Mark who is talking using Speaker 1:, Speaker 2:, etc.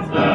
Speaker 1: triumph.